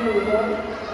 Obrigado.